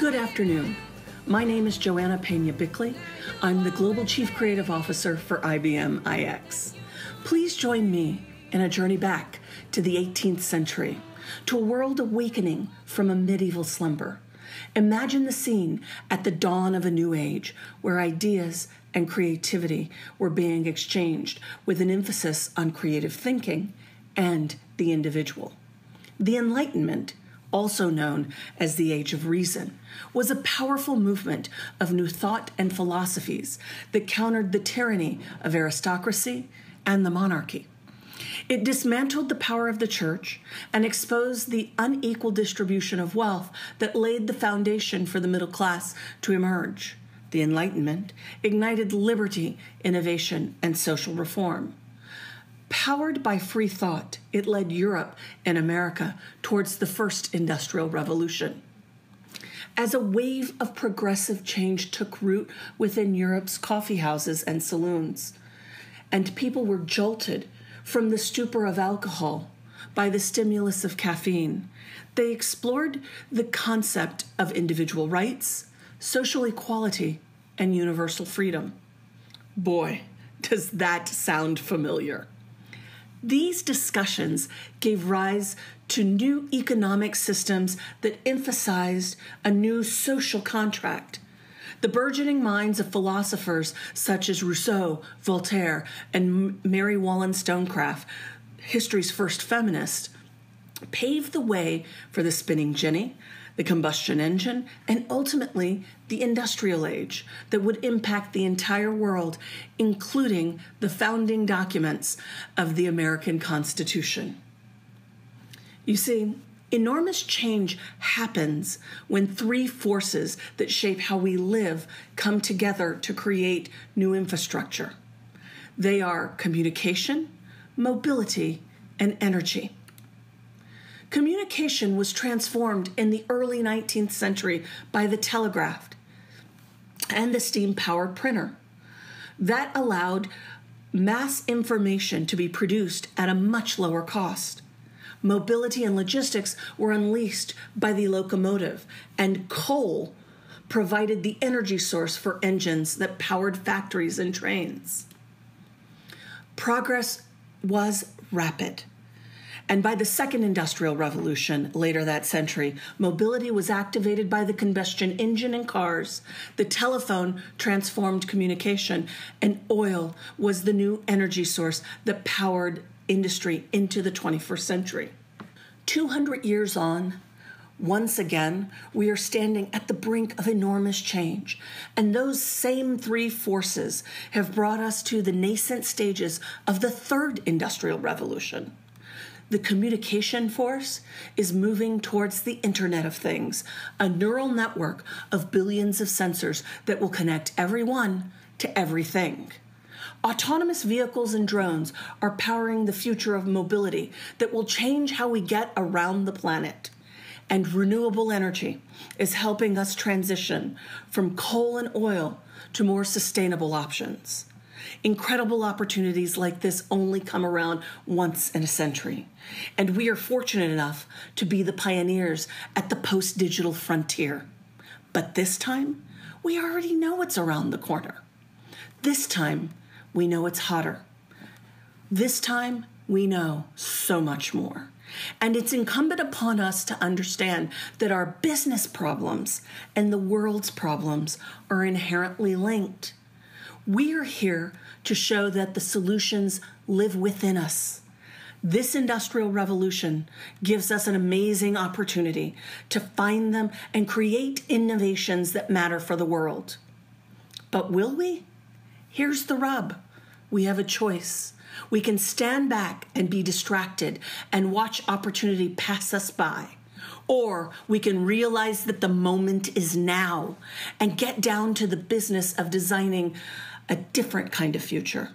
Good afternoon. My name is Joanna Peña Bickley. I'm the Global Chief Creative Officer for IBM iX. Please join me in a journey back to the 18th century, to a world awakening from a medieval slumber. Imagine the scene at the dawn of a new age where ideas and creativity were being exchanged with an emphasis on creative thinking and the individual. The Enlightenment, also known as the Age of Reason, was a powerful movement of new thought and philosophies that countered the tyranny of aristocracy and the monarchy. It dismantled the power of the church and exposed the unequal distribution of wealth that laid the foundation for the middle class to emerge. The Enlightenment ignited liberty, innovation, and social reform. Powered by free thought, it led Europe and America towards the first industrial revolution. As a wave of progressive change took root within Europe's coffee houses and saloons, and people were jolted from the stupor of alcohol by the stimulus of caffeine, they explored the concept of individual rights, social equality, and universal freedom. Boy, does that sound familiar. These discussions gave rise to new economic systems that emphasized a new social contract. The burgeoning minds of philosophers such as Rousseau, Voltaire, and Mary Wollstonecraft, history's first feminist, paved the way for the spinning jenny, the combustion engine, and ultimately the industrial age that would impact the entire world, including the founding documents of the American Constitution. You see, enormous change happens when three forces that shape how we live come together to create new infrastructure. They are communication, mobility, and energy. Communication was transformed in the early 19th century by the telegraph and the steam powered printer. That allowed mass information to be produced at a much lower cost. Mobility and logistics were unleashed by the locomotive, and coal provided the energy source for engines that powered factories and trains. Progress was rapid. And by the second industrial revolution, later that century, mobility was activated by the combustion engine in cars, the telephone transformed communication, and oil was the new energy source that powered industry into the 21st century. 200 years on, once again, we are standing at the brink of enormous change. And those same three forces have brought us to the nascent stages of the third industrial revolution. The communication force is moving towards the Internet of Things, a neural network of billions of sensors that will connect everyone to everything. Autonomous vehicles and drones are powering the future of mobility that will change how we get around the planet. And renewable energy is helping us transition from coal and oil to more sustainable options. Incredible opportunities like this only come around once in a century. And we are fortunate enough to be the pioneers at the post digital frontier. But this time, we already know it's around the corner. This time, we know it's hotter. This time, we know so much more. And it's incumbent upon us to understand that our business problems and the world's problems are inherently linked. We are here to show that the solutions live within us. This industrial revolution gives us an amazing opportunity to find them and create innovations that matter for the world. But will we? Here's the rub we have a choice. We can stand back and be distracted and watch opportunity pass us by. Or we can realize that the moment is now and get down to the business of designing a different kind of future.